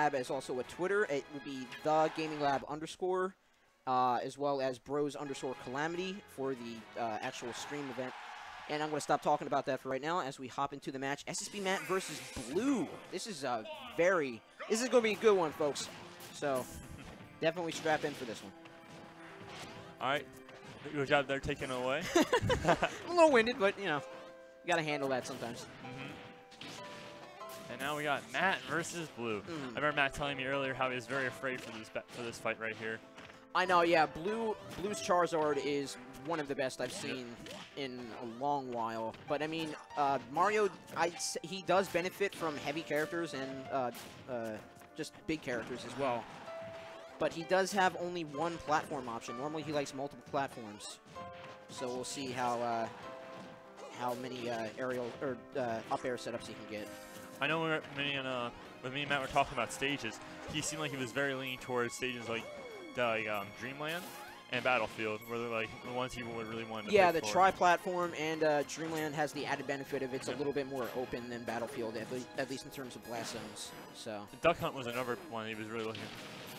Lab is also a Twitter. It would be the Gaming Lab underscore, uh, as well as Bros underscore Calamity for the uh, actual stream event. And I'm going to stop talking about that for right now as we hop into the match. SSB Matt versus Blue. This is a very, this is going to be a good one, folks. So definitely strap in for this one. All right. Good job there taking it away. I'm a little winded, but you know, you got to handle that sometimes. And now we got Matt versus Blue. Mhm. I remember Matt telling me earlier how he was very afraid for this for this fight right here. I know, yeah. Blue Blue's Charizard is one of the best I've seen in a long while. But I mean, uh, Mario, I he does benefit from heavy characters and uh, uh, just big characters as well. But he does have only one platform option. Normally, he likes multiple platforms. So we'll see how uh, how many uh, aerial or uh, up air setups he can get. I know when me and uh, when me and Matt were talking about stages, he seemed like he was very leaning towards stages like the like, um, Dreamland and Battlefield, where they're like the ones he would really want to. Yeah, the tri-platform and uh, Dreamland has the added benefit of it's a little bit more open than Battlefield, at, le at least in terms of blast zones. So, Duck Hunt was another one he was really looking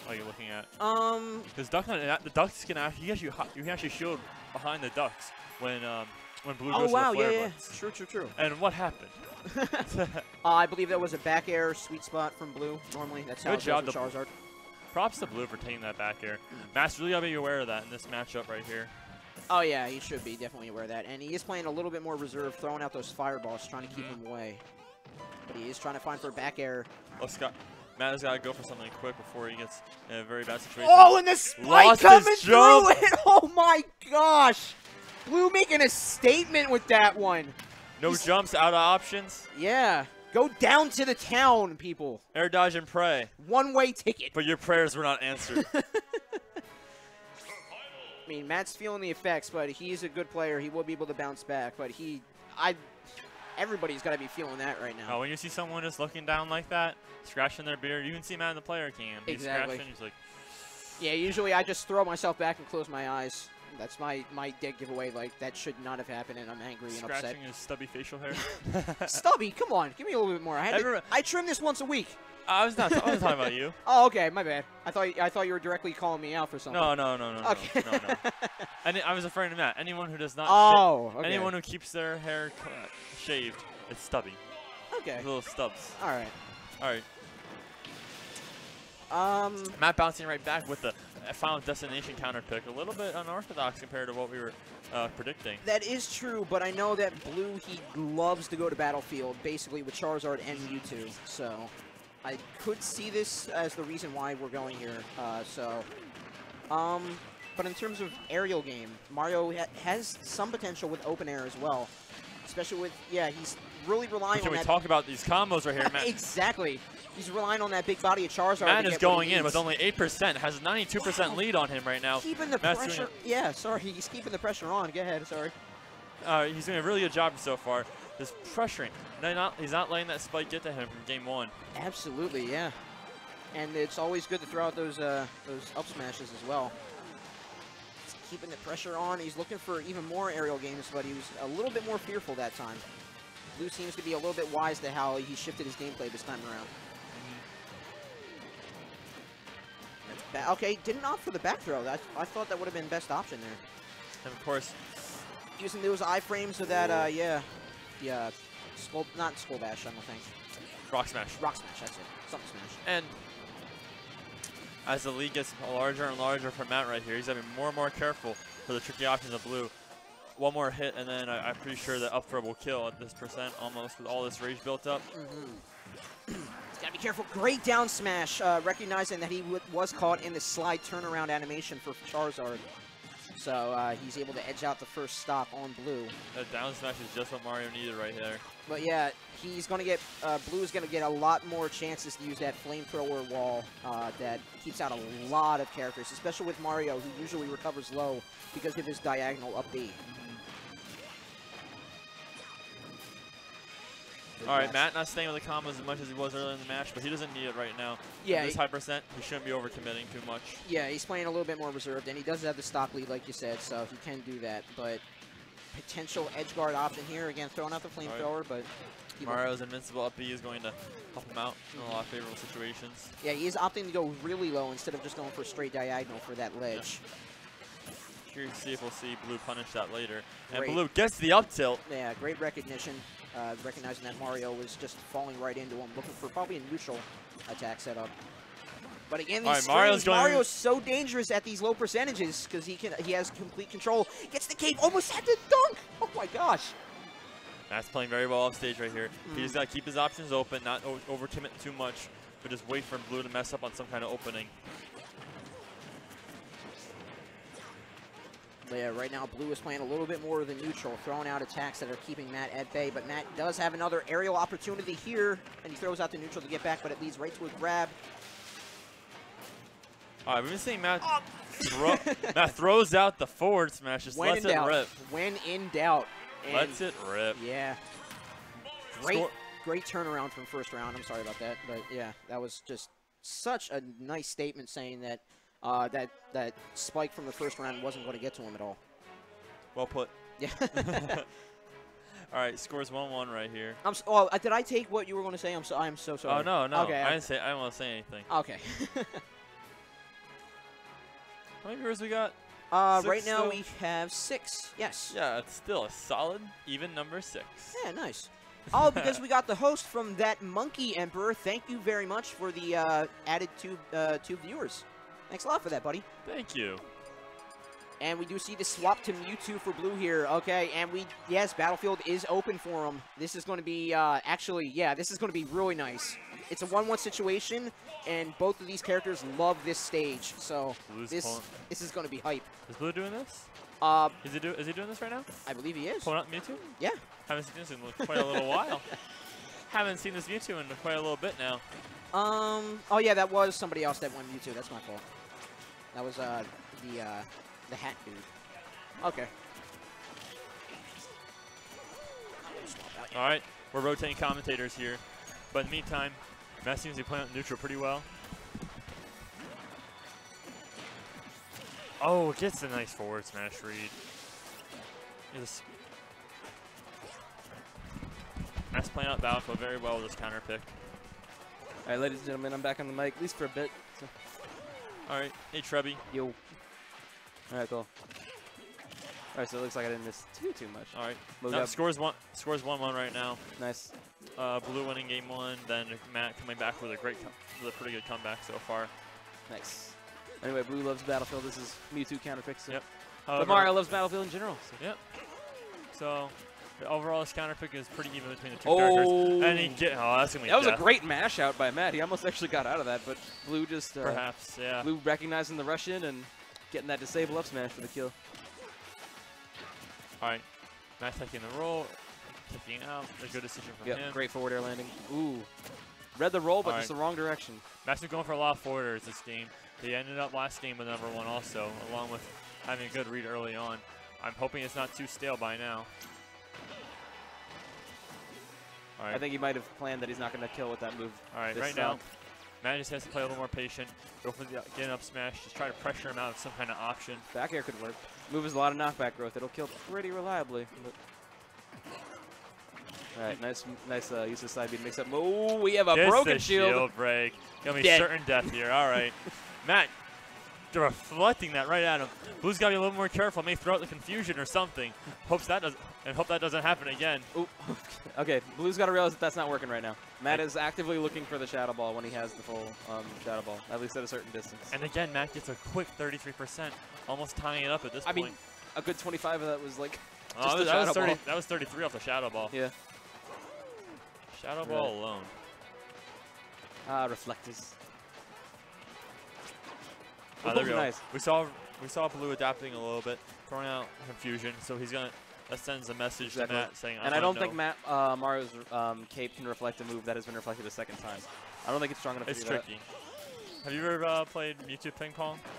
like looking at. um, Because Duck Hunt, uh, the ducks can actually you you can actually shield behind the ducks when um when Blue oh goes wow, to the yeah, flare yeah, blitz. true, true, true. And what happened? uh, I believe that was a back air sweet spot from Blue. Normally, that's how Good it job, goes Charizard. Props to Blue for taking that back air. Matt's really gotta be aware of that in this matchup right here. Oh yeah, he should be definitely aware of that, and he is playing a little bit more reserve, throwing out those fireballs, trying to keep Mm-hmm. him away. But he is trying to find for back air. Oh, Scott. Matt has got to go for something quick before he gets in a very bad situation. Oh, and the spike Lost coming through it! Oh my gosh! Blue making a statement with that one. no he's- jumps, out of options. Yeah. Go down to the town, people. Air dodge and pray. One way ticket. But your prayers were not answered. I mean, Matt's feeling the effects, but he's a good player. He will be able to bounce back, but he, I, everybody's got to be feeling that right now, now. when you see someone just looking down like that, scratching their beard, you can see Matt in the player cam. He's Exactly. scratching, he's like, Yeah, usually I just throw myself back and close my eyes. That's my my dead giveaway. Like that should not have happened, and I'm angry and upset. scratching his stubby facial hair. Stubby, come on, give me a little bit more. I had to, I trim this once a week. I was not. I wasn't talking about you. Oh, okay, my bad. I thought I thought you were directly calling me out for something. No, no, no, no, Okay. no, no, no. Any, I was referring to Matt. Anyone who does not. oh, okay. Anyone who keeps their hair shaved, it's stubby. okay. Little stubs. All right. All right. Um. Matt bouncing right back with the final destination counter pick. A little bit unorthodox compared to what we were uh, predicting. That is true, but I know that Blue, he loves to go to Battlefield, basically with Charizard and Mewtwo. So I could see this as the reason why we're going here. Uh, so, um, but in terms of aerial game, Mario ha has some potential with open air as well. Especially with, yeah, he's really relying on. We that. talk about these combos right here, Matt? exactly. He's relying on that big body of Charizard. Matt is going in with only 8%, has 92% Wow. lead on him right now. Keeping the Matt's pressure. Yeah, sorry, he's keeping the pressure on. Go ahead, sorry. Uh, he's doing a really good job so far. Just pressuring. No, not, he's not letting that spike get to him from game one. Absolutely, yeah. And it's always good to throw out those uh, those up smashes as well. Keeping the pressure on. He's looking for even more aerial games, but he was a little bit more fearful that time. Blue seems to be a little bit wise to how he shifted his gameplay this time around. That's okay, didn't opt for the back throw. That, I thought that would have been best option there. And of course, Using those iframes so that, uh, yeah, yeah, skull, not skull bash, I don't think. rock smash. Rock smash, that's it. Something smash. And as the lead gets larger and larger for Matt right here, he's having more and more careful for the tricky options of blue. One more hit, and then I, I'm pretty sure that up throw will kill at this percent almost with all this rage built up. He's got to be careful. Great down smash, uh, recognizing that he was caught in the slide turnaround animation for Charizard. So uh, he's able to edge out the first stop on Blue. That down smash is just what Mario needed right there. But yeah, he's going to get, uh, Blue is going to get a lot more chances to use that flamethrower wall uh, that keeps out a lot of characters, especially with Mario, who usually recovers low because of his diagonal up B. All right, Matt not staying with the combos as much as he was earlier in the match, but he doesn't need it right now. Yeah, At this high percent, he shouldn't be overcommitting too much. Yeah, he's playing a little bit more reserved, and he does have the stock lead, like you said, so if he can do that. But potential edge guard option here. Again, throwing out the All right. flamethrower, but Mario's invincible up B is going to help him out in a lot of favorable situations. yeah, he is opting to go really low instead of just going for a straight diagonal for that ledge. Curious to see if we'll see Blue punish that later. And Great. Blue gets the up tilt. Yeah, great recognition. Uh, recognizing that Mario was just falling right into him, looking for probably a neutral attack setup. But again, these right, Mario's strings, Mario's so dangerous at these low percentages because he can he has complete control. Gets the cape, almost had the dunk. Oh my gosh. Matt's playing very well off stage right here. Mm. He just got to keep his options open, not o- over commit too much, but just wait for Blue to mess up on some kind of opening. Yeah, right now Blue is playing a little bit more than neutral, throwing out attacks that are keeping Matt at bay. But Matt does have another aerial opportunity here, and he throws out the neutral to get back, but it leads right to a grab. Oh, All right, we've been seeing Matt oh. throw. Matt throws out the forward smash, just when lets in it doubt. rip. When in doubt. And Lets it rip. Yeah. Great, Score- great turnaround from first round. I'm sorry about that, but yeah, that was just such a nice statement saying that uh, that that spike from the first round wasn't going to get to him at all. Well put. Yeah. All right, scores 1-1 right here. I'm. s oh, uh, did I take what you were going to say? I'm so. I'm so sorry. Oh no, no, Okay. I didn't say. I didn't want to say anything. Okay. How many viewers we got? uh, Six right now still? we have six. Yes. Yeah, it's still a solid even number six. Yeah, nice. oh, because we got the host from that Monkey Emperor. Thank you very much for the uh, added two uh, two viewers. Thanks a lot for that, buddy. Thank you. And we do see the swap to Mewtwo for blue here. Okay, and we, yes, Battlefield is open for him. This is going to be, uh, actually, yeah, this is going to be really nice. It's a 1-1 situation, and both of these characters love this stage. So Blue's this pulling- this is going to be hype. Is Blue doing this? Uh, Is he do? Is he doing this right now? I believe he is. Pulling up Mewtwo? Yeah. Haven't seen this in quite a little while. Haven't seen this Mewtwo in quite a little bit now. Um, oh yeah, that was somebody else that won Mewtwo. That's my fault. That was, uh, the, uh, the hat dude. Okay. All right, we're rotating commentators here, but in the meantime, Matt seems to be playing neutral pretty well. Oh, gets a nice forward smash read. Yes. Matt's playing out Battlefield very well with his counter pick. All right, ladies and gentlemen, I'm back on the mic, at least for a bit. So. All right, hey Trebby. Yo. All right, cool. All right, so it looks like I didn't miss too too much. All right, Moved now up. scores one scores one one right now. Nice. Uh, Blue winning game one, then Matt coming back with a great, with a pretty good comeback so far. Nice. Anyway, Blue loves Battlefield. This is Mewtwo counterpick. So. Yep. But Mario loves Battlefield in general. So. Yep. So overall his counter pick is pretty even between the two characters. Oh, And he get oh that's gonna be that was a great mash out by Matt. He almost actually got out of that, but Blue just uh, perhaps yeah. Blue recognizing the rush in and getting that disable up smash for the kill. All right, Matt taking the roll, kicking out. A good decision from Yep, him. great forward air landing. Ooh, read the roll, but All just right. the wrong direction. Matt's been going for a lot of forwarders this game. He ended up last game with number one also, along with having a good read early on. I'm hoping it's not too stale by now. Right, I think he might have planned that he's not going to kill with that move. all right. this Right now. Matt just has to play a little more patient. Go for the get up smash. Just try to pressure him out of some kind of option. Back air could work. Move is a lot of knockback growth. It'll kill pretty reliably. All right, nice, nice uh, use of side B mix up. Oh, we have a Gets broken the shield. break. Gonna be certain death here. All right, Matt, reflecting that right at him. Blue's got to be a little more careful. May throw out the confusion or something. Hopes that does, and hope that doesn't happen again. Ooh. okay, Blue's got to realize that that's not working right now. Matt is actively looking for the Shadow Ball when he has the full um, Shadow Ball, at least at a certain distance. And again, Matt gets a quick 33%, almost tying it up at this I mean, a good 25 of that was like, Oh, just the that, was Shadow 30, Ball. that was 33 off the Shadow Ball. yeah, Shadow Right. Ball alone. ah, reflectors. Oh, there we go. nice. We saw we saw Blue adapting a little bit, throwing out confusion. So he's gonna that sends a message Exactly. to Matt saying, And I'm I don't gonna think Matt uh, Mario's um, cape can reflect a move that has been reflected a second time. I don't think it's strong enough It's to do that. tricky. Have you ever uh, played Mewtwo ping pong?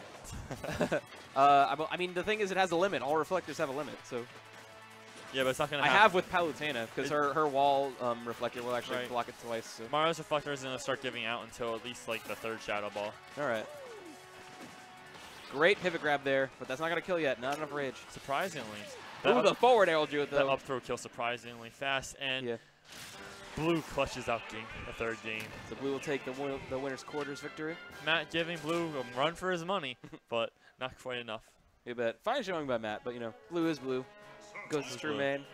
Uh, I, I mean, the thing is, it has a limit. All reflectors have a limit. So Yeah, but it's not gonna I happen. have with Palutena because her her wall um, reflector will actually Right. block it twice. So. Mario's reflector isn't gonna start giving out until at least like the third Shadow Ball. All right. Great pivot grab there, but that's not gonna kill yet. Not enough rage. Surprisingly, That Ooh, up- the forward arrow drew it That though. up throw kill surprisingly fast, and Yeah. Blue clutches out game, the third game. So blue will take the win the winner's quarters victory. Matt giving Blue a run for his money, but not quite enough. You bet. Fine showing by Matt, but you know, blue is blue. Goes to true man.